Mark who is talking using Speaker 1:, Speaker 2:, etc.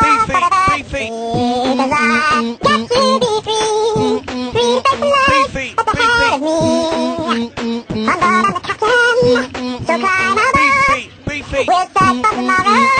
Speaker 1: Bee feet, bee feet. Got to be free. Free space love feet, at the heart of